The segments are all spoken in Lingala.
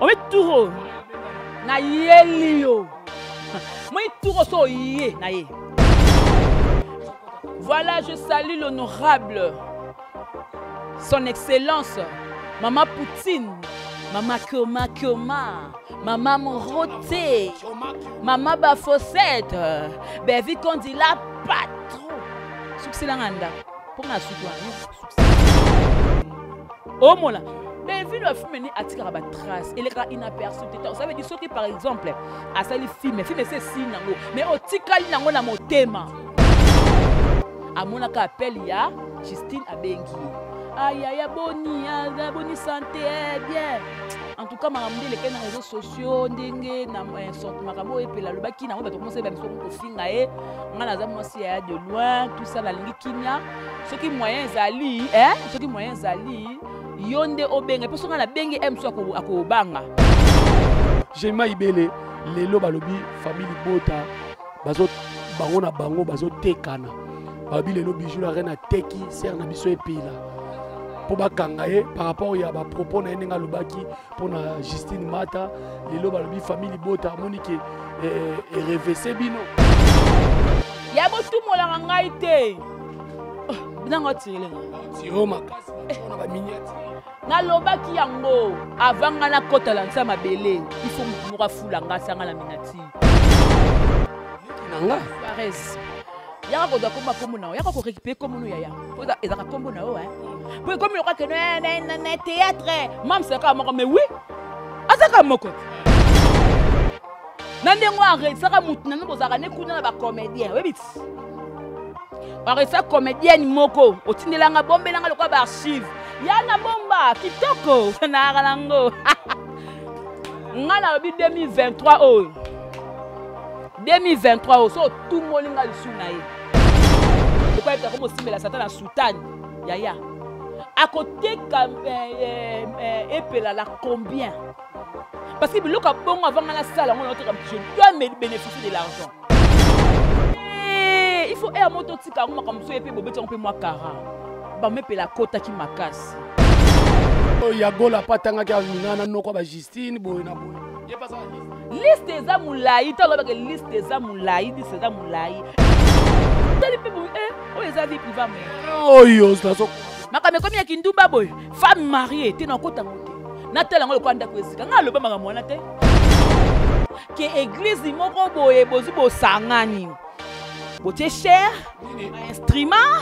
omi turo nayeli yo moi turo so oye na ye voilà je salue l'honorable son excellence mama poutine mama kioma kioma mama morote mama bafosete bevi kondi la patro sukiselanga ndako mpo na suki wana omona bevilo ya filme ni atikaka batrace elekaka inaperçu te ça veut dire soki par exemple asali filme filme esi esili nango mais otikali nango na motema amonaka appel ya justine abengi ye ayaya boni aza boni sante eh, bien en tout cas makambo nde elekei na réseau sociaux ndenge na eh, sorte makambo oyo epela alobaki nango bato komosa yeba biso kofinga ye ngai naza mwasi yaya de loin tout ça nalingi kimia soki moyen ezali eh? soki moyen ezali yo nde obenga mpo soki nga nabengi m so akobanga jema ibele lelo balobi famille libota bazo bango na bango bazotekana balobi lelo bijou la reine ateki sere na biso epela mpo bakanga ye par rapport ya bapropos na ye ndenge alobaki mpo na justine mata lelo balobi famille libota amoni ke erevese eh, eh, bino ya botumolaka ngai te nanga otirelenga tiro makasi na baminyati nalobaki yango avanga nakota na nsa mabele ifo motu moko afula nga asanga na minati nanga yaka kozwa kombo ya kombo na yo yaka korekipere kombo no yaya po ezaka kombo na yo po ekomi lokola ke na théâtre mamsaka moko mais oui azaka moko na ndenge oyo aredisaka motu na nini bozalaka ne kuna na bacomédien oyebi ti aredisa comédienne moko otindelanga bombelanga lokola baarchive ya na bomba kitoko nayaka nango ngai nalobi 2023 oyo 2023 oyo so otumoli nga lisu na ye okoyebita ko mosimbela satan na sutani yaya akoteka eh, eh, eh, epela la combien parce que biloko ya bongo avant nga nasala yango naoteka je dois me bénéficier de l'argent il faut air moto otika yango makambo mosusu ye mpe bobeti yango mpe mwa kara bamepela akotaki makasi oyo yagola mpe atangaki amingana noko ya bajustine boye na boye liste eza molai ntango olobaka liste eza molai liste eza molai tali mpe boye eh, oyo eza vie priva me oyo nazo makambo ekomi ya kindumba boye femme marie te nakota ngo te natala yango lokola ndako esika ngai aloba makambo wana te ke eglize moko boye bozwi bosangani botie cher bainstrument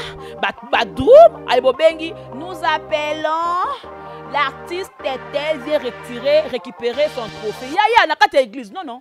badrum aye bobengi nous appelons l'artiste tel vient retirer récupérer son trophée yaya na kati ya église non non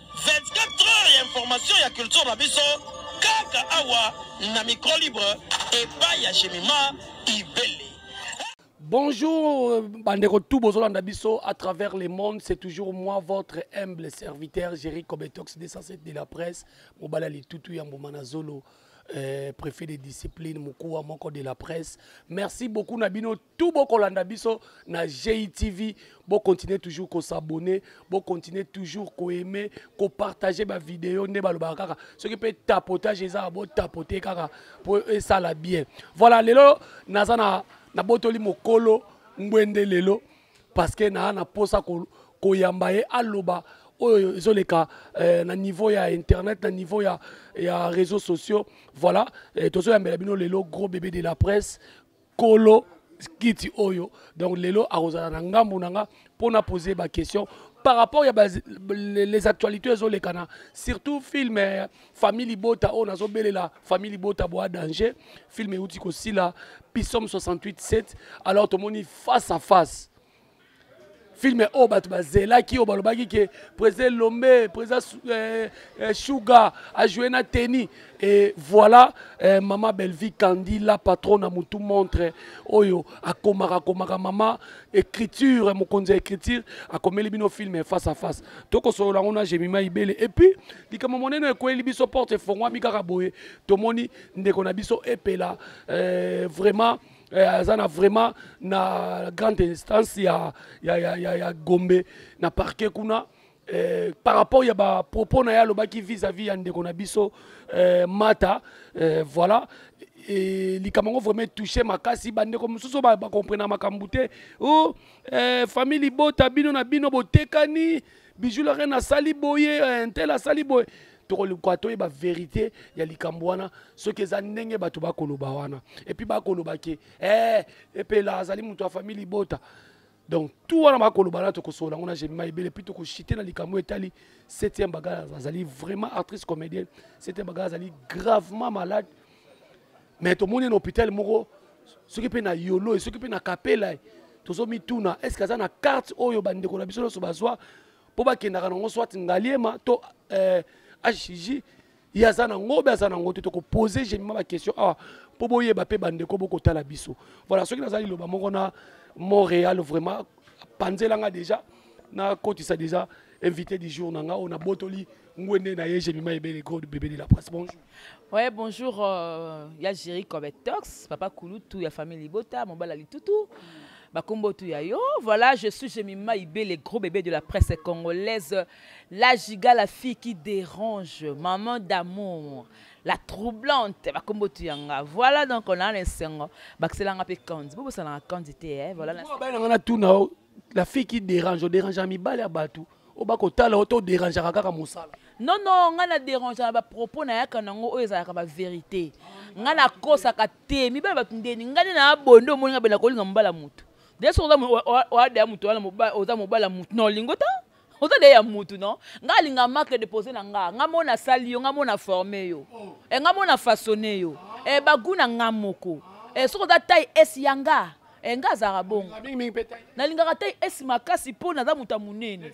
24 heures ya information ya culture na biso kaka awa na micro libre epai ya jemima ibele Bonjour, euh, bandeko tout bozolanda biso à travers le monde. C'est toujours moi, votre humble serviteur, Jerry Kobetox, 207 de la presse, Mobala Litutu Yambomana Zolo, euh, préfet de discipline, Moukoua Moko de la presse. Merci beaucoup, Nabino, tout bokolanda biso na GITV bo continuer toujours ko s'abonner bo continuer toujours ko aimer ko partager ba vidéo nde balobaka kaka soki pe tapotage eza bo tapoter kaka po esala bien voilà lelo naza na na botoli mokolo ngwende lelo parce que na na posa ko koyamba ye aloba oyo ezoleka eh, na niveau ya internet na niveau ya, ya réseaux sociaux voilà eh, tozoyambela bino lelo gros bébé de la presse kolo kiti oyo donc lelo akozala na ngambu na nga mpo na poser baquestion par rapport ya les actualités ezoleka na surtout film eh, famille libota oyo nazobelela famille libota boa danger film euti kosila pisom 68 7 alors tomoni face à face filme oyo bato bazelaki oyo balobaki ke président elombe président eh, eh, suga ajoue na teni et voilà eh, mama bellevie kandi la patronne ya motu montre oyo akomaka akomaka mama écriture mokonzi ya écriture akomeli bino filme face à face tokosolola yango na jemima ibele et puis likambo monene ekweli biso porte efongwami kaka boye tomoni ndeko na biso epela eh, vraiment Eh, aza na vraiment na grande instance ya, ya, ya, ya, ya gombe na parquet kuna eh, par rapport ya bapropos na ye alobaki vis-à-vis ya ndeko na biso eh, mata eh, voilà eh, likambo yango vraiment etouche makasi bandeko mosusu oyo bakomprena makambo te o oh, eh, famille libota bino na bino botekani bijou la reine asali boye eh, ntel asali boye tokolikoa toyeba verité ya likambo wana soki eza ndenge bato bakoloba wana epuis bakoloba ke eh, epela azali moto ya famille libota donc tout wana bakoloba na tokosolola yango na gemima ebele epuis tokoshite na likambo oyo etali septième bagala azali vraiment actrice comédienne septième bagala azali gravement malade mais tomoni ye na hôpital moko soki mpe na yolo ye soki mpe na kapela ye tozomituna estce aza na karte oyo bandeko na biso nyonso bazwa mpo bakendaka nango soit ngaliema to eh, hg ye aza nango be aza nango te tokopose gemima baquestion awa ah, mpo boyeba mpe bandeko bokotala biso voilà soki naza liloba moko na montréal vraiment panzela nga deja na kotisa deja invité du jour na nga oyo nabotoli ngwende na ye jemima ebele gros bebe de la presse bonjour ouais bonjour euh, ya géri cobetox papa kulutu ya famille libota mobala litutu bakombo tu ya yo voilà je suis jemima ibele gros bébé de la presse congolaise la giga la fille qui dérange maman d'amour la troublante bakombo tuyanga voilà donc on a na esengo bakiselanga mpe kanzi bobosanaka kanzi te eh, voilà babenanga na tuna o la fille qui dérange oderangea mibale ya bato oyo bakotala o to oderangeaka kaka mosala non non ngai na dérangeaka bapropos nayaka nango oyo ezalaka baverité ngai nakosaka te mibale bato ndeni ngai nde nayabonde omoni ngai bena kolinga mobala motu de soki oza moto wana oza mobala motu na olingo ta oza nde ya mutu no nga alinga marque de pose na nga nga mona sali yo nga mona forme yo oh. e nga mona façonne yo e eh, bagu na nga moko e soki oza tai es ya nga e nga azalaka bongo nalingaka tai es makasi mpo naza moto ya monene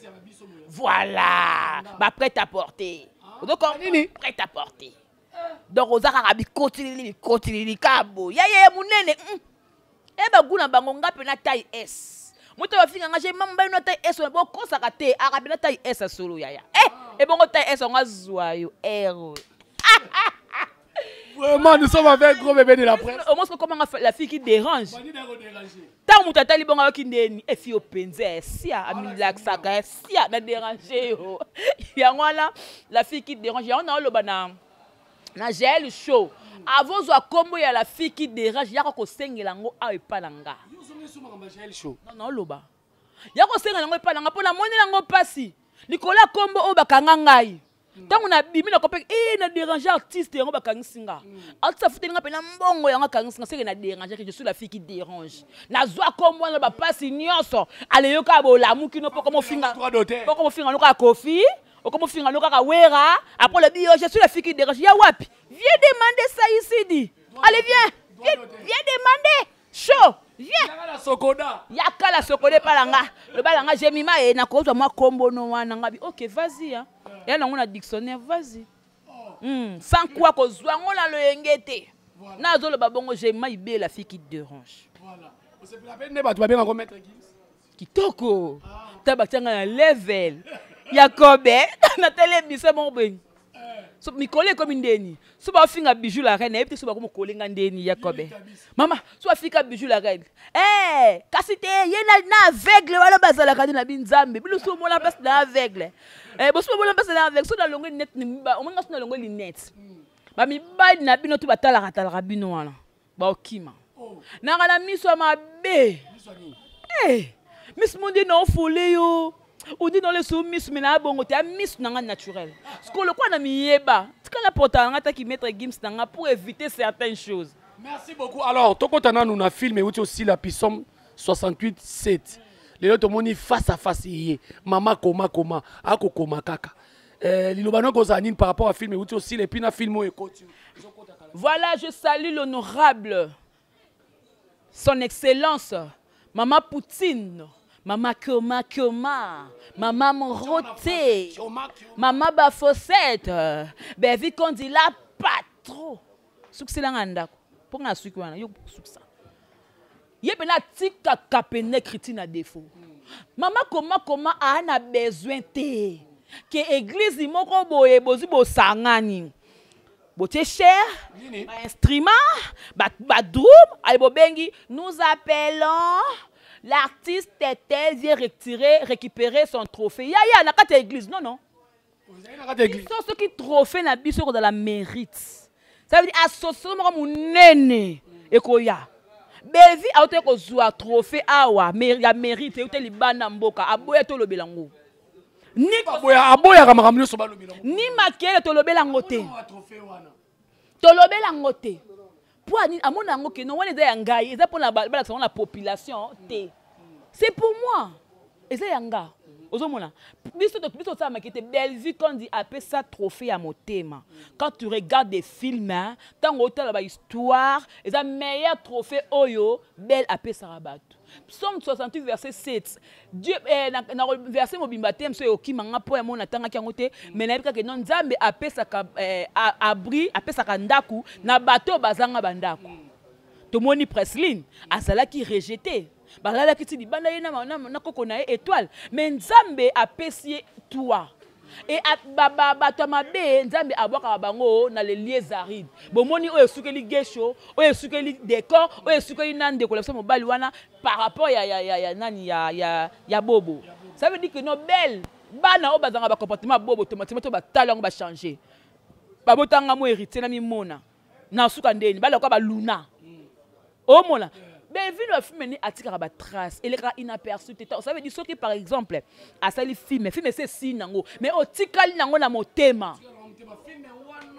voilà baprete aporte ah. ozokonini prete aporte donc oza kaka bikotilili bikotilili kabo yayeye monene hmm. e bagu na bango nga mpe na tai s moto bafinga nga je mama baino na tai s oyo bokosaka te aka mpe na tai s ya solo yaya e eh, ebongo tai s yango azwa yo ero Vraiment, nous sommes avec gros bébé de la presse. Au moins, comment la fille qui dérange. Tant que tu as bon avec une déni, et fille au penze, si à milax, si à na déranger. Il y a là, la fille qui dérange, il y a un le banane. na jael show avant ozwa nkombo ya la fille qui dérange yaka kosengela yango awa epai na nga naoloba ya kosengela yango epai na nga mpo namoneli yango mpasi likolo ya nkombo oyo bakanga ngai ntango nabimi na kopeka e na dérange artiste yango bakangisi nga mm. artiste afuteli nga mpena mbongo yango akangisi nga seke na dérange ke je suis la fille qui dérange nazwa kombo wana bapasi nyonso aleyoka bolamu kino poko mofinga noko akofi okomofinga no kaka wera après olobi yo je suis la fille qui dérange ya wapi viens demander ça ici dit allez viens viens, viens demander chaud viens yaka la sokoda epa na nga loba na nga jemima ye nakozwa mwa kombo no wana ngabi ok vas-y ya ya nango na dictionnaire vas-y mm, sans quoi kozwa yango na loyenge te nazoloba bongo jemima ibela fille qui dérange voilà. osepela mpe nde bato babengako maître gims kitoko ta batianga na level ya kobe natali emise moko boye so mikolo ekomi ndeni so bafinga bijou la reine nayebi te so bakomi kolenga ndeni ya kobe mama so bafinga bijou la reine ee eh, kasi te ye na aveugle wana bazalaka nde na binzambe bino so omona mpasi na aveugle eh, bosi omona mpasi na aveugle so nalongo linete omanga so nalongo linete bamibali na bino to batalaka talaka bino wana baokima oh. nanga na miso ya mabe eh, miss mundi na ofuli yo odi na olesu miso me na bongo te ya miso na nga naturel siko lokola na miyeba tikala pota na nga taki maître gims na nga pour éviter certaines choses merci beaucoup alors tokota nanu na film euti osila pisome 68 7 lelo tomoni face à face ye mama koma koma akokoma kaka Eh, liloba noko ozala nini par rapport à film euti osila epuis na film oyo ekoti voilà je salue l'honorable son excellence mama poutine mama koma koma mama morote mama bafosete bevi kondi la patro sukisela nga ndako mpo nga nasuki wana yo sukisa ye mpena atikaka pene kriti na defo mama koma koma aa na besoin te ke eglize moko boye bozwi bosangani botie cher bainstrument badrum aye bobengi nous appelons l'artiste tel ye retire récupérer son trophée yaya na kati ya église non non biso soki trophée na biso ekozala mérite ça veut dire asosolo moko monene ekoya bevi autaki kozwa trophée awa ya mérite euta libanda mboka aboya tolobela yango aboyaka makambo nyonso balobela ni makele tolobela yango te tolobela ngo te mpo amona yango ke non wana eza ya ngai eza mpona balakisa yango na population te c'est pour moi eza ya nga ozomona biso biso tosala make te bellevue kandi apesa trophée ya motema quand tu regardes des films ntango otala bahisttoire eza meilleur trophée oyo belle apesaka bato psaume 68 verset 7 dieu eh, na, na verset mobimba te mosu ekokima nga mpo yango natangaki yango te mai nayebi kaka no nzambe apesaka eh, abri apesaka ndako na bato oyo bazanga bandako tomoni presline azalaki rejete balalaki ti libanda ye na, na, na koko na ye étoile mai nzambe apesi ye toi e bato ya mabe nzambe abwakaka bango na lelies aride bomoni oyo esukeli gesho oyo esukeli decor oyo esukeli na ndeko na biso mobali wana par rapport ya, ya, ya, ya nani ya, ya, ya bobo ça veut dire que nobel bana oyo bazanga bacomportement ya bobo tomatima to batala yango bachange babotanga mo héritier na mimona na suka ndeni baloka baluna omona bevino ya filme nini atikaka batrace elekaka inaperçu te ça veut dire soki par exemple asali filme filme esi esili nango mais otikali nango na motema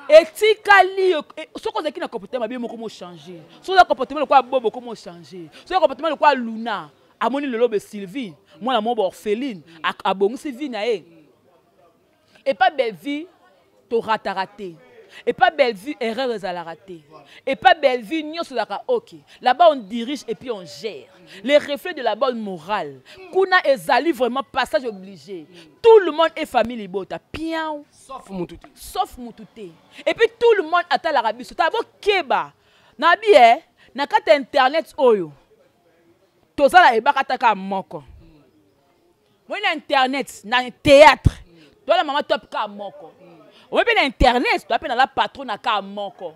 etikali eh, soki ozalaki na comportement mabe moko mochange soki oza comportement lokola bobo ko mochange soki oza comportement lokola luna amoni lelo be sylvie mwana moko baorpheline abongisi vie na ye epa bellevue torataka te epa bellevue erreur ezalaka te epa bellevue nyonso ezalaka ok là-bas on dirige et puis on gère les reflets de la bonne morale kuna ezali vraiment passage obligé tout le monde est famille libota piau sauf mutu te sauf mutu te et puis tout le monde atalaka biso tala bokeba na bi e na kati ya internet oyo tozala ebakataka moko moi na internet na théâtre toi la maman top ka moko moi pe na internet toi pe na la patron na ka moko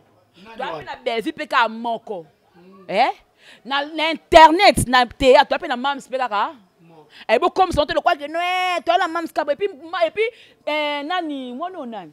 toi pe na bellevue pe ka moko eh na, na internet na théâtre toi pe na mams pe kaka eh bo comme son te le quoi que non eh toi la mams ka et puis et puis eh nani moi non nani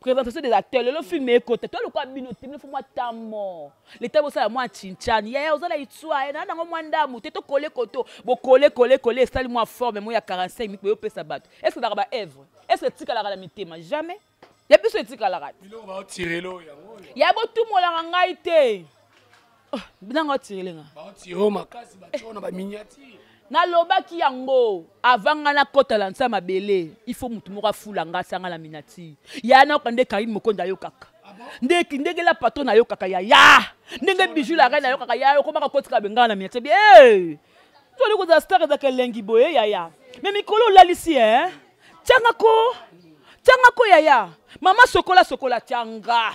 présentation des acteurs lelo film ekota to lokola bino te bino fo mwa temps mort leta bosala mwa chinchan yaya oza na itswa ye na nango mwa ndambu te tokole koto bokole kole kole esali mwa forme mo ya 45 minutes boyopesa bato est ce que ezalaka baevre est ce que etikalaka na mitema jamais ya biso etikalaka te ya botumolaka ngai te Oh, nanga otirele nga baotiro makasi batio na baminiatire nalobaki yango avant ngai nakota na nsa mabele il faut motu moko afula ngai asanga na minatire ya nayoka nde karine mokonzi ayokaka ndeki ndenge la patron nayokaka yaya ndenge bijou la reine ayokaka yaya okomaka kotika bengana na miatie bie toli kozala star ezaka elengi boye yaya me mikolo olalisi e tiangako tiangako yaya mama sokola sokola tianga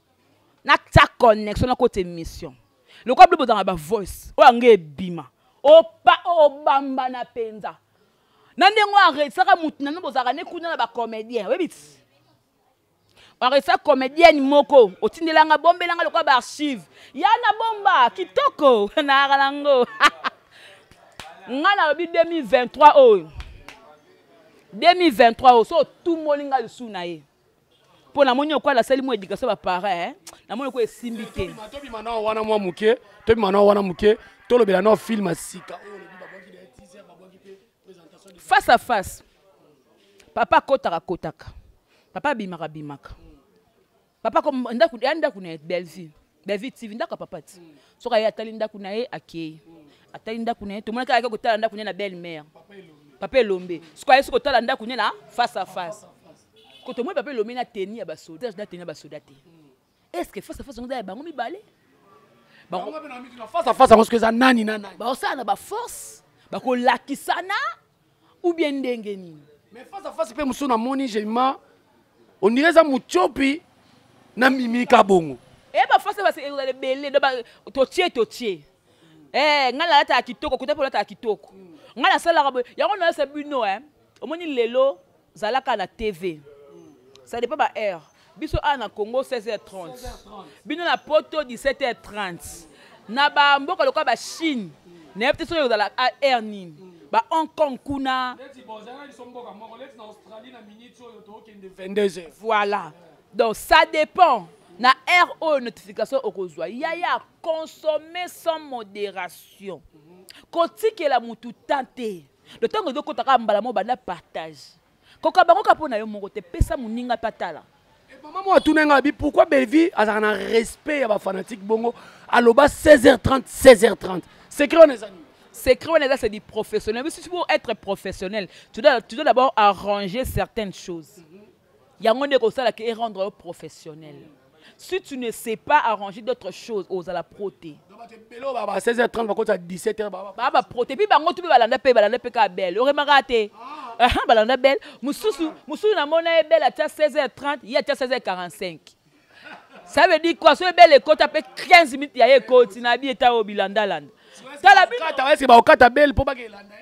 natya connexion nakota émission lokola bino bozanga bavoice oyo yango ebima obambana mpenza na ndenge oyo aresaka motu nano bozalaka ne kuna na bacomédien oyebi ti aresa comédienne moko otindelanga bombelanga lokola baarchive ya na bomba kitoko nayaka nango ngai nalobi 2023 oyo 2023 oyo so otumboli ngai lisusu na ye mpo namoni okoa nasali mwa éducation baparent eh? namoni okoa esimbi te tobima nao wana mwa moke tobima nao wana moke tolobela nao filme sika face à face papa akotaka kotaka papa abimaka bimaka papa ya ndako na bellevue david tv ndako ya papa ti soki aye atali ndako na ye akei atali ndako na ye tomonaki ayaki kotala ndako ne na belle mare papa elombe soki aye soki kotala ndako ne na face à face ko tomoni papa elombe na teni ya basoda na teni ya basoda te est ce que face à face yango eza ya bango mibale face à face yango soki eza nani na nani bakosala na baforce bakolakisana ou bien ndenge nini mais face à face mpe mosusu namoni jema ondire eza motiopi na mimika bongo e eh, bafase basekozala ebele totie totie eh, ngai nalataka kitoko kuta mpe olataka kitoko ngai nasalaka boye yango nayesa bino eh. omoni lelo zalaka na tv ça dépend ba heure biso awa na congo 16h30 bino na poto 17h30 na bamboka lokola bachine nayebi te soki ekozala heure nini ba hong kong kuna voilà donc ça dépend na heure oyo notification okozwa yaya consomme sans modération kotikela motu temps te do ntango ezokota kaka mbala moko banda partage koka bango kaka mpo na yo moko te pesa moninga mpe atala eh, mama moko atuna ngai abi pourquoi bellevie azalaka na respect ya bafanatike bongo aloba 16h30 16h30 secret wana eza nini secret wana eza c'est du professionnel mais si tu veux être professionnel tu dois, tu dois d'abord arranger certaines choses mm -hmm. yango nde ekosala ke erendre yo professionnel si tu ne sais pas arranger d'autres choses ozala pro te ba 16h30 bakota 17h ba ba pro te puis bango tout balanda pe balanda pe ka belle oremaka te ah. ah, balanda belle mususu mususu namona ye belle atia 16h30 ye atia 16h45 ça veut dire quoi soki belle ekota pe 15 minutes ya ye ekoti na bi eta oyo bilandalanda tala bino bakata belle po bakelanda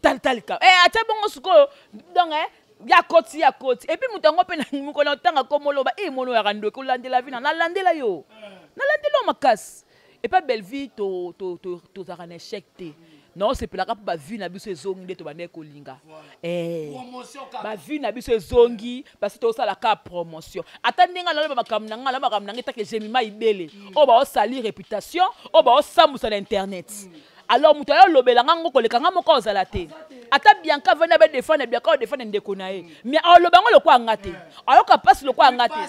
tantalika eh, atia bongo sikoyo donc eh, ya koti ya koti epuis moto yango mpe na mokolo otanga komo oloba e eh, mono oyaka ndoki olandela vina nalandela yo nalandela yo makasi epa bellevie tozalaka na échec te naosepelaka mpo bavie na biso ezongi nde tobandaki kolinga eh, bavie na biso ezongi parce tosala ka promotion ata ndenge naloba makambo na ngai naloba makambo na ngai etake jemima ibele oyo baosalir réputation oyo baosambusa na internet alors moto ayo olobela nga ngo koleka nga moko ozala te ata bianca avandi abe defendre bianca odefendre ndeko na ye mais aloba yango lokola nga te ayoka mpasi lokola nga te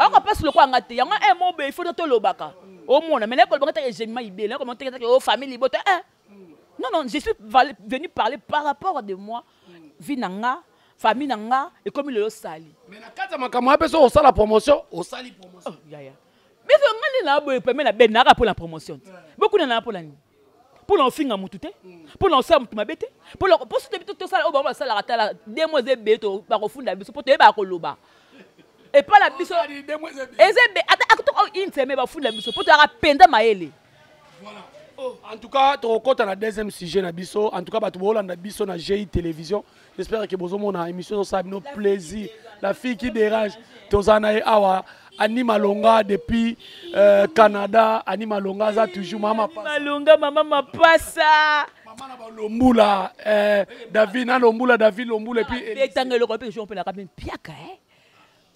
ayoka mpasi lokola nga te yango e mobe ifo to tolobaka omona mais naye kolobaka take egenima ibe naye kolobaka take take o famille libo te eh. non non je suis venu parler par rapport de moi vie na nga famille na nga ekomi lelo sali mais na kati ya makambo ya mpe soki osala promotion osali promotion oh, yaya Mais biso nga nde naa boye peme na bene naaka mpo na promotion te bokuna naa mpo na nini mpo na kofinga motu te mpo na kosala motu mabe te mpo na mposo te tosala oyo bango basalaka tala de mois ebele bakofunda biso mpo toyebaka koloba epai na biso eza ata une semaine bafunda biso mpo toyaka mpenza mayele Voilà. Oh. En tout cas, tu rencontres la deuxième sujet na biso. En tout cas, tu vois la biso na GI télévision. J'espère que bozo mona émission ça nos plaisir. La fille qui dérange, tozana et awa anima longa depuis euh, Canada, anima longa ça toujours maman passa. Anima longa maman ma passa. Maman na lombula euh, David na lombula David lombula et puis Etangelo ko pe jour pe la ka bien piaka hein.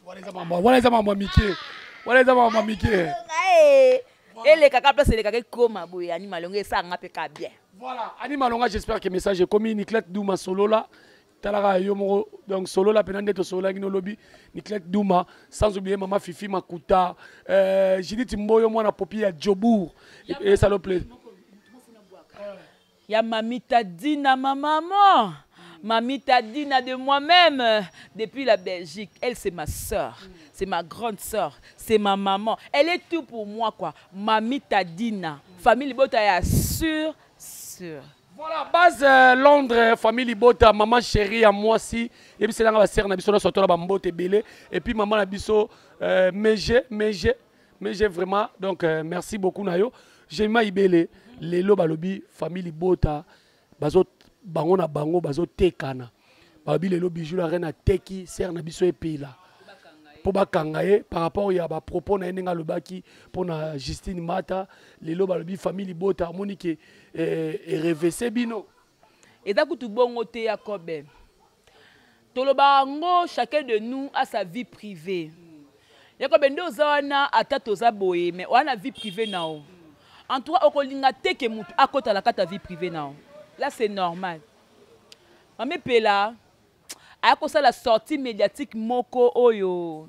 wana eza mambo wana eza mambo mike wana eza mambo mike elekaka place elekaka ekoma boye ani malonga esaka nga mpe ka bien voilà ani malonga j'espère que message ekomi niclete duma solola talaka yo moko donc solola mpena nde tosololaki nolobi niclete duma sans oublier mama fifi makuta euh, judith mboyo mwana popi ya jobour esalo plaisir Ya mamita Dina ma maman Mamita Dina de moi-même depuis la Belgique. Elle c'est ma sœur, c'est ma grande sœur, c'est ma maman. Elle est tout pour moi quoi. Mamita Dina, famille Libota ya sûr sûr. Voilà, base euh, Londres, famille Libota, maman chérie à moi si, et puis c'est là la sœur na biso na sotola ba mbote belé, et puis maman na biso euh, Meje, Meje, mais j'ai vraiment donc euh, merci beaucoup na yo jemima ibele lelo balobi famille libota bazo bango na bango bazotekana balobi lelo bijou la reine ateki sere na biso epela mpo bakanga ye par rapport ya bapropos na ye ndenge alobaki mpo na justine mata lelo balobi famille libota amoni ke eh, erevese bino eza kutu bongo te yakobe toloba yango chacun de nous a sa vie privée yako bende oza wana ata toza boye mais wana vie privée nao en tout cas okolinga te ke motu akota na kati ya vie privée nao là c'est normal mame pela aya kosala sortie médiatique moko oyo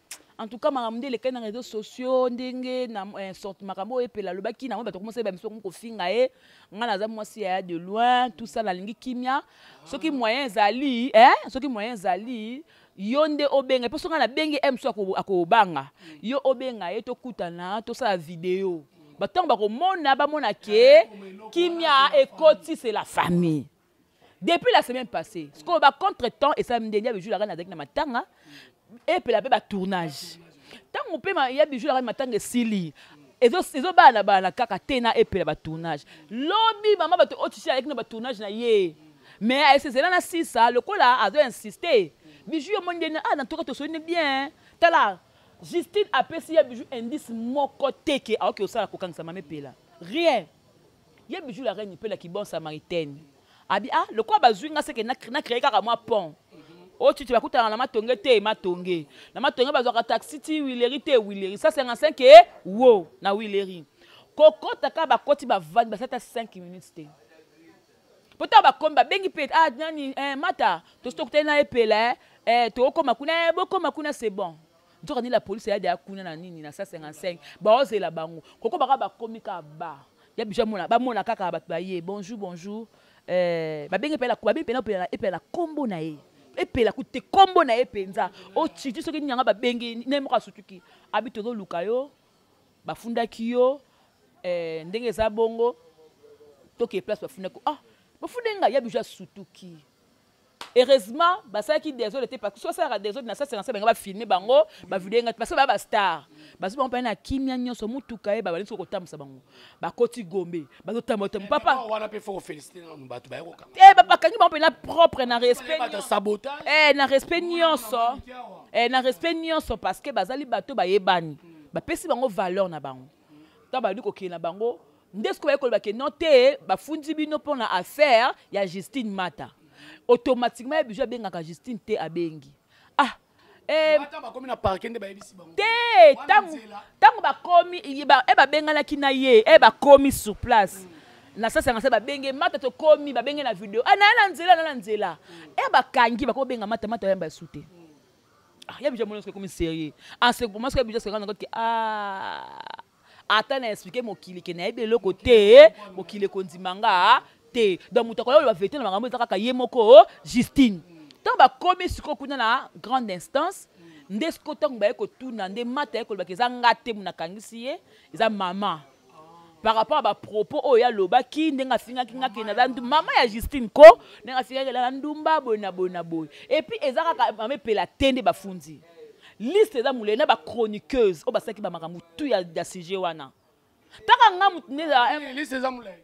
en tout cas makambo nde elekaki na réseaux sociaux ndenge na eh, sorte makambo oyo epela alobaki na yango bato komosa yeba miso komi kofinga ye ngai naza mwasi yaya de loin tout ça nalingi kimia soki moyen ezali eh? soki moyen ezali yo nde obenga mpo soki ngai nabengi ye mosusu akobanga yo obenga ye tokutana tosala video bato ntango bakomona bamona ke kimia ekoti c'est la famille depuis la semaine passée sikoyo ba contre temps esalami nde ya bijou lakani azalaki na matanga epela mpe batournage ntango mpe ya bijou lakani matanga esili ezobala na bala na kaka te na epela batournage lobi mama bato oyo tisi alaki na batournage na ye mais ayesezela na sisa lokola azo insiste bijou yo moni ndeni ah na toka tosoni bien tala justine apesi ya bijou indice moko te ke aoki osala kokangisa mama epela rien ye bijou la reine mpe la kibon samaritaine abi ah lokola bazwi nga seke na créer kaka mwa pont otiti bakutana na matonge te matonge na matonge bazwaka taxi ti wileri te wileri sa 55 e wo na wileri kokota kaka bakoti bavandi basata 5 minutes te mpo ntango bakomi babengi mpe ah nani eh, mata tosi tokutani na epela eh, eh tokokoma kuna eh, bokoma kuna c'est bon nzoka nini la police ya deya kuna na nini na 155 baozela bango koko baka bakomi ka ba ya biso amona bamona kaka bato baye bonjour bonjour eh, babenge mpela babenge mpela mpela epela na nkombo na ye epela kute nkombo na ye mpenza ociti soki nini yanga babengi ne moko asutuki abi tozoluka yo bafundaki yo eh, ndenge eza bongo toke place bafundaki ah bafunde ngai ya biso asutuki heureusement basalaki desordre te parce que soki basalaka desordre na sasela nse bango bafilme bango bavideo enga te parce que baya bastar bazwi bango mpena na kimia nyonso motuka ye babandi soki kotambusa bango bakoti gombe bazotambola tambo papa eh, bakangi bango mpena propre na respect eh, na respect nyonso eh, na respect nyonso parce que bazali bato bayebani bapesi bango valeur na bango ntango bayebi kokende na bango nde sikoyo baye koloba ke non te bafundi bino mpo na affaire ya justine mata automatiquement ye bizu abengaka justine te abengi ah eh, te ntango bakomi e eh, babenganaki na ye e eh, bakomi sur place mm. na sasanga se babenge mata tokomi babenge na video ah, naye na nzela na na nzela e bakangi bakobenga mata mata oyamba esu te mm. Ah, ya bija monoske ekomi serie ase ah, pomasi ya bija sekaka na kotike ah, ata na explike mokili ke nayebi eloko te mokili ekondima nga te donc moto akoya oloba verité na makambo eza kaka ye moko justine ntango bakomi sikoyo kuna na grande instance nde sikoyo ntango baye kotuna nde mata ye kolobaka eza nga te monakangisi ye eza mama par rapport à ba propos oyo ya lobaki ndenge afingaki nga kenda la ndumba mama ya Justine ko ndenge afingaki la ndumba boye na boye na boye et puis eza kaka mame pela tende bafundi liste eza mulele na ba chroniqueuse oyo basaki ba makambo tout ya, ya sujet wana taka nga mutu nde liste eza mulele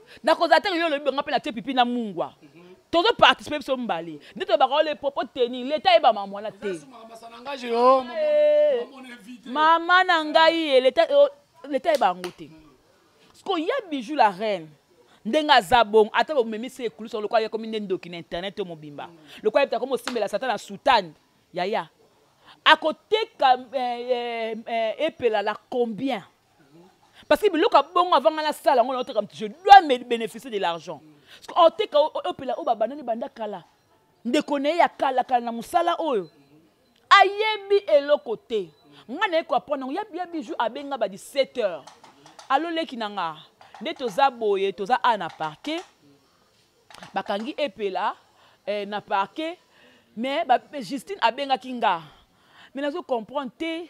nakozala ntango yo olobi bonga mpe natie pipi na mungwa tozo participe biso mibale nde tolobaka ole propos teni leta ayeba mama mwana te mama na ngai ye eh, leta oh, ayeba yango te siko ya bijou la reine ndenge aza bongo ata bomemisi ekulusa lokola yakomi nde ndoki na internet oyo mobimba lokola yebita komi osimbela satan na soutane yaya akoteka eh, eh, epela la combien parce que biloko ya bongo avant ngai nasala yango naoteka je dois me bénéficier de l'argent parceke oteka opela oyo babandani banda kala ndeko na ye ya kala kala na mosala oyo ayebi eloko te ngai naye koapprendre yango yabi yabi jour abenga ba 17 heures aloleki na nga nde toza boye toza a na parquet bakangi epela eh, na parquet mais ba, justine abengaki nga mais nazo comprendre te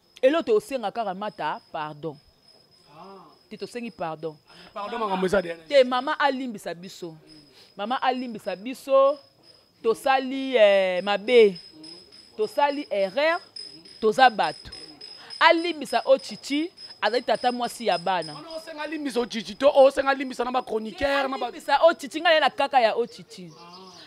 elo tosenga kaka mata pardon ah. te tosengi pardon te mama alimbisa biso mama alimbisa biso tosali eh, mabe tosali erreur toza bato alimbisa o chichi azali tata mwasi ya bana osenga alimbisa o chichi to osenga alimbisa na bachroniqueur alimbisa o chichi ngai na kaka ya o chichi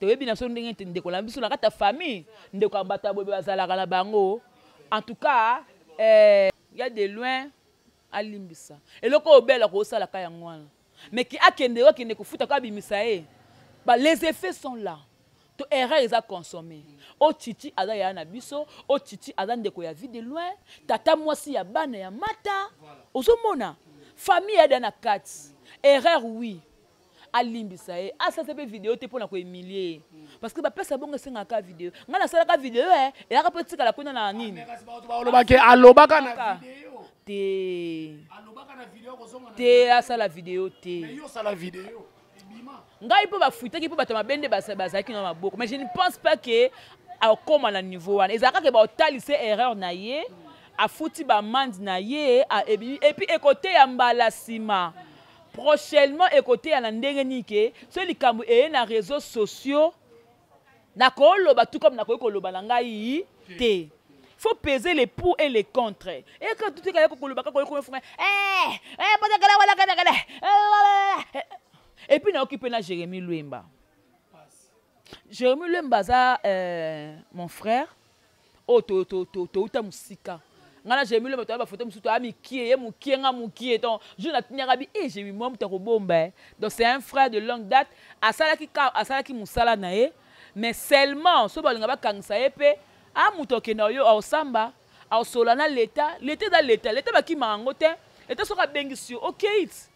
toyebi na biso ndenge ete ndeko na biso na kati ya famille ndeko ya bato ya boye bazalaka na bango en tout cas eh, ya de loin alimbisa eloko oyo bela kosalaka yango wana mais ki akende yo akende kofuta ko abimisa ye ba les effets sont là to erreur eza consommé o chichi aza yaya na biso o chichi aza ndeko ya vie de loin tata mwasi ya bana ya mata ozomona famille ya da na kati erreur oui alimbisa ye asalisa mpe video te mpona koemilie ye parce que bapesa bongo esengaka kaka video ngai nasalaka video e eyaka mpo etikala kuna na nini olobaki alobaka na video te te asala video te ngai mpo bafuitaki mpo bato mabe nde bazalaki na maboko mais je ne pense pas ke akoma na niveau wana ezalaka ke baotalisa erreur na ye afuti bamande na ye epuis ekoteya mbala nsima prochainement ekoteya na ndenge nini ke soki likambo eye na réseau sociaux nakoloba tout comme nakoki koloba na ngai te faut peser les pour et les contre eka tutika ye kokoloba kaka oyo komefunga patakala wala katakala epuis nayoki mpe na jérémi lwemba jérémi lwemba aza euh, mon frère oyo oh, touta to, to, to, mosika ngai na jemile moto ya bafoto mosusu toya mikie ye mokie nga mokie donc jour natuniaka bi e jemi mwa moto akobomba ye donc c'est un frère de longue date asalaki ka asalaki mosala na ye mais seulement so balinga bakangisa ye mpe a ah, moto okenda yo aosamba aosola na leta leta eza leta leta bakimaka yango te leta soki abengisi yo okei okay.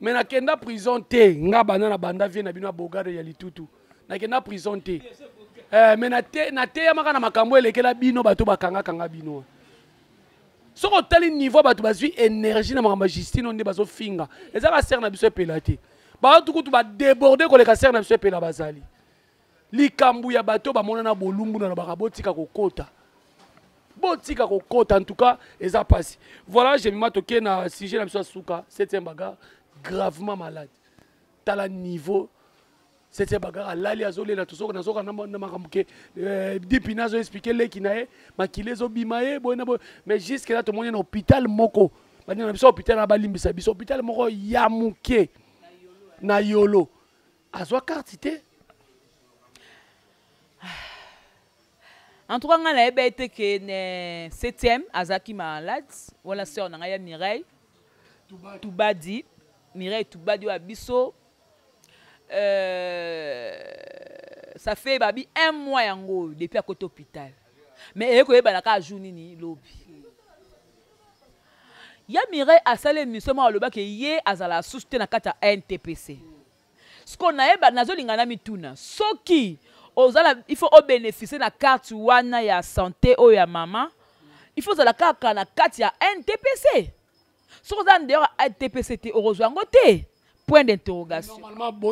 mais nakenda prison te nga banda na banda vie na bino ya bogado ya litutu nakenda prison te eh, mais nateyamaka na makambo elekela bino bato bakangakanga bino soki otali niveau bato bazwi énergie na makambo ya justino nde bazofinga eza basere na biso epela te bato kutu badeborde koleka sere na biso epela bazali likambo ya bato bamonana bolumbu na lobaka botika kokota botika kokota en tout cas eza mpasi voilà jemima toke na sujet na biso ya suka septième bagarre gravement malade tala niveau sete bagaka alali azolela tozoka nazoka na makambo ke euh, dipi na azoexplike leki na ye makila ezobima ye boye na boye mais jusque là tomoni na hôpital moko bani na biso hôpital na balimbisa biso hôpital moko ya moke na yolo azwa carte te en tout cas ngai nayebi ete ke ne septième azalaki malade wana sœur na ngai ya mireille tubadi mireille tubadi oyo ya biso euh, ça fait babi un mois yango oyo depuis akoti hôpital mais eye koyebana kaka jour nini lobi ya mireille asali émission moko alobaki ye azala susu te na kati ya ntpc sikoyo nayeba nazolinga na mituna soki ozala il faut obénéficie na carte wana ya santé oyo ya mama il faut ozala kaka na kati ya ntpc soki oza en dehors ya tpc te okozwa yango te point d'interrogation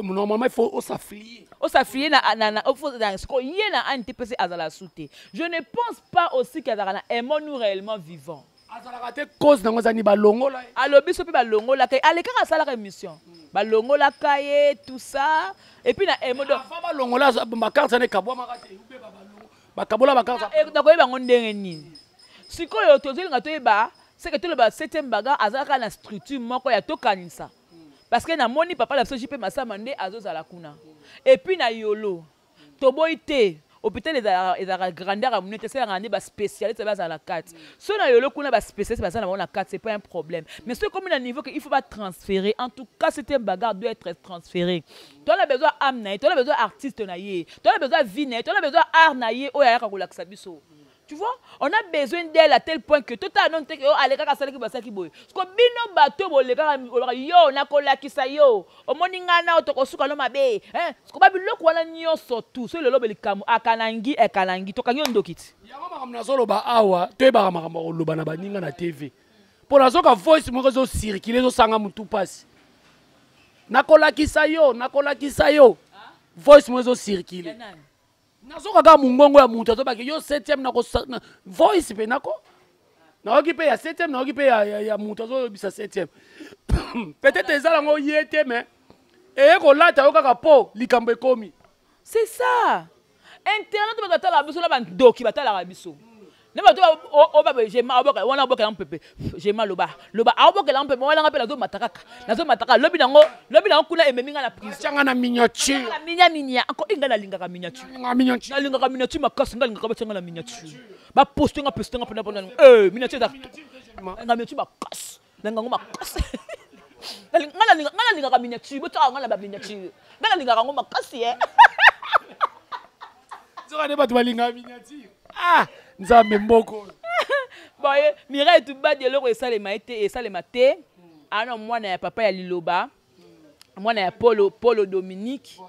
normalement il faut osafier osafier na na na ozala siko ye na ani tpc azala su te je ne pense pas aussi que azalaka na aimant nous réellement vivant azalaka te cause nango ezali balongola ye alobi so mpe balongolaka ye alekaka asalaka émission balongolaka ye tout ça epuis na emo eh, donc balongola bakarte zana ekabwamaka te bakabola bakasa eh, nakoyeba yango ndenge nini sikoyo tozolinga toyeba seke toloba septième baga azalaka na structure moko ya tokanisa parce que namoni papa na biso jp masama nde azozala kuna epuis na yolo toboyi te hôpital ezalaka grandeur ya monene te esalaka nde baspécialiste bazala na kati so na yolo kuna baspécialiste baza na bango na kati c'est pas un problème mais soki ekomi na niveau ke il faut batransférer en tout cas septième bagarre doit être transféré mm. toza na besoin ya ame na ye toza na besoin ya artiste na ye toza na besoin ya vie na ye toza na besoin ya art na ye oyo ayaka kolakisa biso tu vois on a besoin d'elle à tel point que totala nano te ke yo oh, alekaka asalaki basaki boye siko bino bato bolekaka olaka yo nakolakisa yo omoni ngai nao tokosuka no mabe eh, siko babiloko wana nyonso tu soki lelo belikambo akanangi ekanangi tokangi yo ndoki ti yango makambo nazoloba awa toyebaka makambo ya koloba na baninga na tv mpo nazoka voice moko ezosirkile ezosanga motu mpasi nakolakisa yo nakolakisa yo voice moko ezosirkile nazoka kaka mongongo ya motu azobaki yo septième nako voice mpe nako nayoki mpe ya septième nayoki mpe ya, ya, ya motu azoyebisa septième peut-être eza nango ye te mais eye kolata yo kaka mpo likambo ekomi c'est ça internet bato batalaka biso na bandoki batalaka biso na bato oyo jema aobokela wana aobokela mpepe jema loba loba aobokela mpepe wana nga mpe nazomata kaka nazomata kaka lobi nango lobi nango kuna ememi nga na prisonanga na miniature minia minia ako enga nalingaka miniature nalingaka miniature makasi nga alingaka batyanga na miniature baposte nga poste nga mpona mpona eh, miniature eza nga miniature makasi na ngango makasi nga nalingaka miniature botyaka nga na baminiature nga nalingaka yango makasi e soka nde bato balingaka miniature ah nzambe moko boye mirai tubadi eloko esalema ete esalema te ana mwana ya papa ya liloba mwana ya polo polo dominique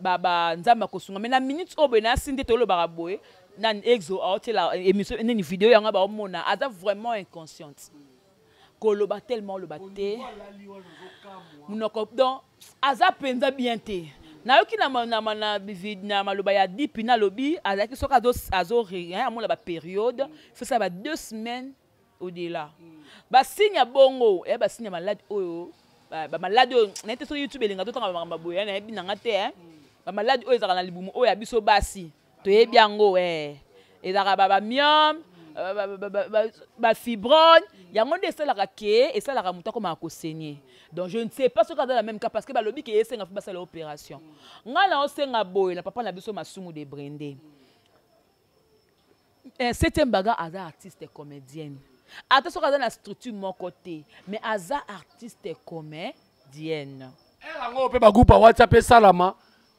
baba nzambe akosunga me na minute oyo boye nasi nde tolobaka boye na exo aotyela euh, émission nini video yango baomona aza vraiment inconsciente koloba tellement oloba te monoko donc aza mpenza bien te nayoki na, na, na, na, na maloba ya dipi nalobi azalaki soki azoamona baperiode fosala ba deux semaines au-delà basigne ya bongo eya basigne ya malade oyo bamalade oyo naye te soki youtube elinga totanga bamakambo ya boye nayebi nanga te eh. bamalade oyo ezalaka na libumu oyo ya biso basi toyebi yango eh. ezalaka babamiome bafibrone yango nde esalaka ke esalaka moto akomaka kosenye donc je ne sais pas soki aza na même cas parce que balobi ke esenga mpe basala opération ngai naosenga boye na papa na biso masumu de brende mm. eh, septième baga aza artiste comédienne ata soki aza na structure moko te mais aza artiste comédienne ere yango mpe bagroupe ya whatsapp esalama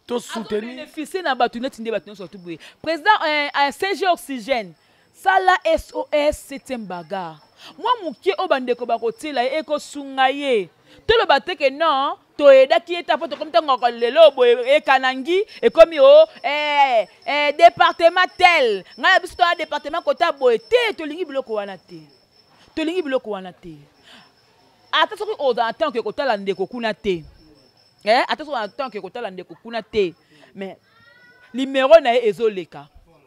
tosutenibénéficie na bato neti nde bato nyonso tu boye président eh, eh, cg oxygène sala sos septième baga mwa moke oyo bandeko bakotiela ye ekosunga ye toloba te ke non toyedaki ye ta mpo tokomi ntango yaka lelo boye ekanangi ekomi o eh, eh, departement tel ngai na biso toya departement kota boye te tolingi biloko wana te tolingi biloko wana te ata soki oza na ntango ekotala ndeko kuna te eh, ata soki oza na ntango ekotala ndeko kuna te mais limero na ye ezoleka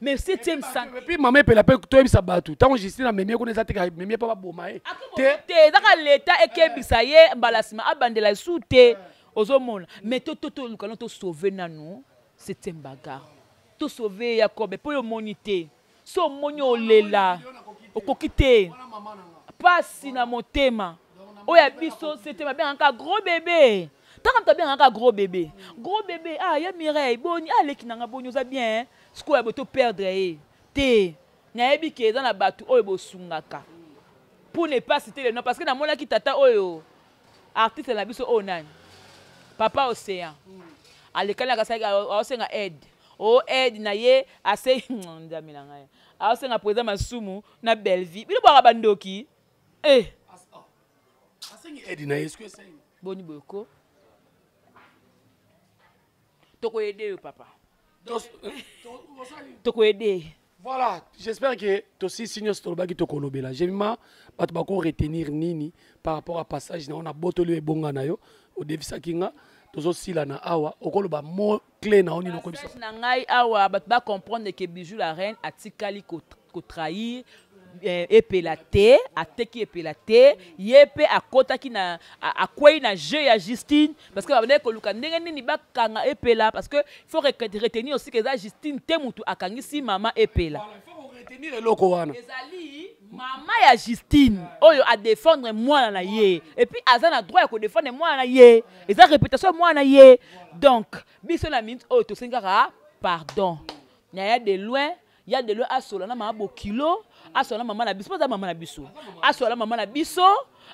merci etienne santé epuis mama epela mpe toyebisa bato ntango justine amemi ye kuna eza te amemi ye mpo baboma ye te ezaka leta ekebisa ye mbala nsima abandela esu te ozomona mais totoluka no tosauve nanu septième bagarre tosauve yakobe mpo yo omoni te so omoni olela okoki te mpasi na motema oyo ya biso septième abengaka gros bebe taka moto abengaka gros bebe gros bebe ah ya mireille boni ah leki nanga boni oza bien hein? sikoyo ya boto perdre ye te nayebi ke eza na bato oyo bosungaka pour ne pas citer le nom parce que namonaki tata oyo artiste na biso oyo nani papa océan alekani akasaki aosenga aide o oh, aide na ye ase nzambe na ngai aosenga président masumu na bellevie bino bwaka bandoki eh. asengi aide na ye soki esengi boni boye ko tokoyede yo papa tokoyede voilà j'espère que tosisi nyonso tolobaki tokolobela jemima bato bako retenir nini par rapport à passage na yo nabotoli yo ebonga na yo odefisaki nga tozosilana awa okoloba mo cle na yo nini okoyebisa na ngai awa bato bacomprendre ke bijou la reine atikali kotrahir eh, epela te ateki epela te ye mpe akotaki na akwei na jeu ya justine parce que babandaki koluka ndenge nini bakanga epela parce que faut retenir osika eza justine te motu akangisi mama epela eloko wana ezali Mama ya Justine oyo a défendre mwana na ye et puis aza na droit ya ko défendre mwana na ye eza réputation ya mwana na ye donc biso na minute oyo tosengi kaka pardon na ya de loin ya de loin asola na mama bokilo asola na mama na biso aza mama na biso asola na mama na biso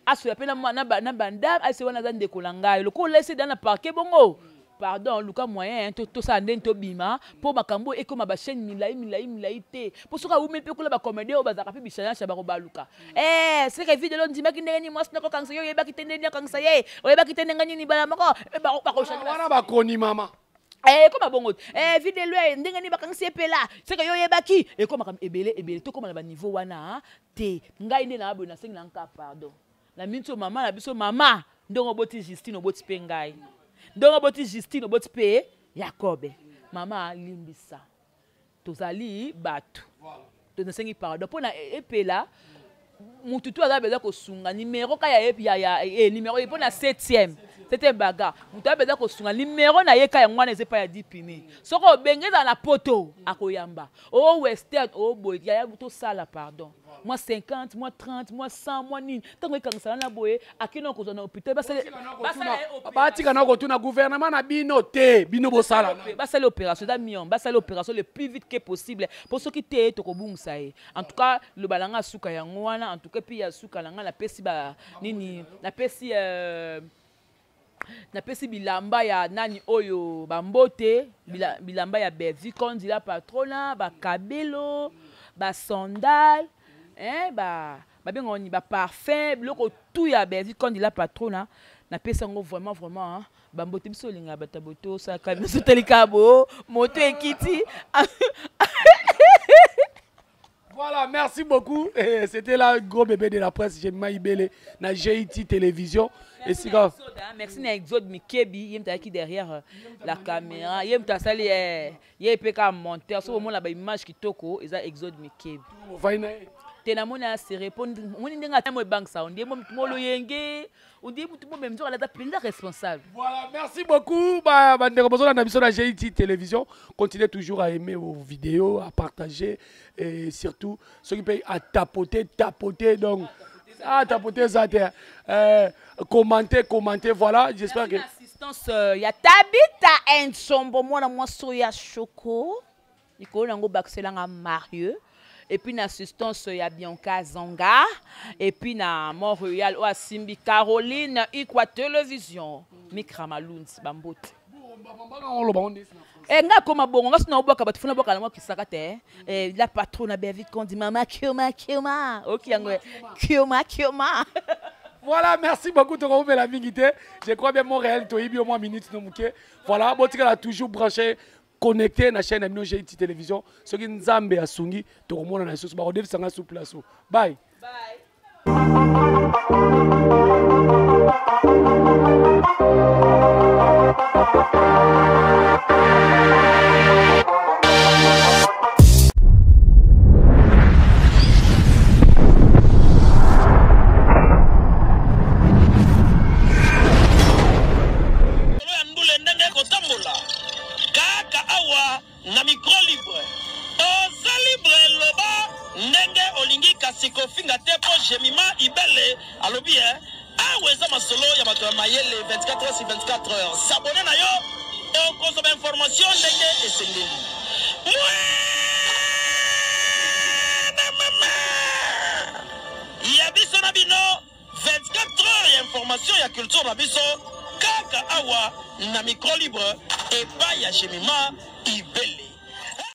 asola mpe na bandame aise wana aza ndeko na ngai lokola ese da na parke bongo pardon luka moyen to tosala ndeni tobima mpo makambo oyo ekoma bachaine milai milai milai te mpo soki awumeli mpe kuna bacomédien oyo bazalaka mpe bichallenge ya bakobaluka eh, seke video ondimaki ndenge nini mwasi nakokangisa ye oyebaki te ndenge nini akangisa ye oyebaki te ndenge nini bala moko eh, bakowana bakoni mama eh, ekoma bongo vide lue ndenge nini bakangisi epela seke yo oyebaki ekomaka ebele ebele tokoma na baniveau wana te ngai nde nayaboye nasengi na nka pardon na minso mama na biso mama ndenge oboti justine oboti mpe ngai ndenge oboti justine oboti mpe yakobe mama limbisa tozali bato tonasengi pardon mpo na e-, epela motu tu aza mpenza kosunga nimero ka ya, ya, ya e, nimero mpo na septième tete baga moto abe eza kosunga nimero na ye ka yango wana eza epai ya dipini soki obenge ezala na poto akoyamba o oh, western oboye oh, yaya tosala pardon mwa 50 mwa 30 mwa 100 mwa nini ntango ekangisana na boye akei na kozwa na hôpital batika na kotuna gouvernement na bino te bino bosala basali opération eza mion basali opération le plus vite que possible mpo soki te tokobungisa ye en tout cas loba na ngai suka yango wana en tout cas mpe ya suka na ngai napesi ba nini napesi euh, napesi bilamba ya nani oyo bambote bilamba ya bellevue kondila patrona bakabelo basandale eh, ba babenga wani baparfum biloko tu ya bellevue kondila patrona napesi yango vraiment vraiment hein. bambote biso olinga bata bote osalaka biso tolikabo moto ekiti Voilà, merci beaucoup. Et C'était là, gros bébé de la presse, j'ai Maïbele, na GIT Télévision. Et si quand... Merci na Exode Mikebi, yem ta qui derrière euh, la caméra, yem ta sali eh, yem pe ka monteur, so mo la ba image kitoko, eza Exode Mikebi. Vaina. Te na mona se répondre, moni ndenga tamo ebangsa, ndemo molo yenge. odi mutu bomema nzoka aza mpenza responsable voilà merci beaucoup bandeko bozolanda biso na git télévision continuez toujours à aimer vos vidéos à partager et surtout soki mpe à tapoter tapoter donc ah tapoter eza te euh, commenter commenter voilà j'espère que assistance euh, ya tabita ensombo mwana mwasi oyo ya shoko likolo na yango bakiselanga mario epuis na assistance ya bianca zanga epuis na mont royal oyo asimbi caroline ikwa television mikra malunzi bambote e nga akoma bongo nga sina obwaka bato funa bwaka na mwa kisaka te eh. Eh, la patrona bevi kondi mama kioma kioma oki yango kioma kioma voilà merci beaucoup tokoumela mingi te je crois bien montréal toyebi au moins minute no moke voilà botikala toujours branché connecte na chaîne ya bino jt télévision soki nzambe asungi tokomona na lisusu bakodefisa ngai su place o bai Kaka awa na micro libre. Oza libre loba ndenge olingi kasi kofinga te po Jemima Ibele alobi eh awa eza masolo ya bato ya mayele 24 heures sur 24 heures. S'abonner na yo okozwa ba information ndenge esengeli. Mwana mama ya biso na bino 24 heures ya information ya culture na biso kaka awa na micro libre epai ya jemima ibele